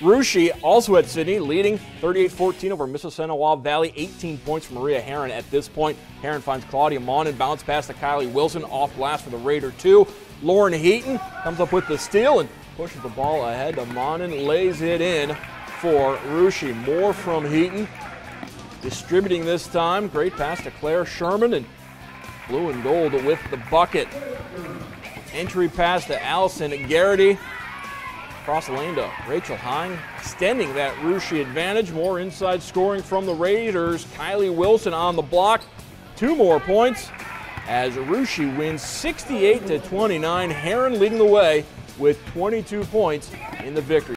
Russia also at Sidney, leading 38-14 over Mississinawa Valley. 18 points from Maria Heron at this point. Heron finds Claudia Monin, bounce pass to Kylie Wilson, off glass for the Raider 2. Lauren Heaton comes up with the steal and pushes the ball ahead to Monin, lays it in for Russia. More from Heaton. Distributing this time. Great pass to Claire Sherman and blue and gold with the bucket. Entry pass to Allison Garrity. Across the lane to Rachel Hine, extending that Russia advantage. More inside scoring from the Raiders. Kylie Wilson on the block. Two more points as Russia wins 68 to 29. Heron leading the way with 22 points in the victory.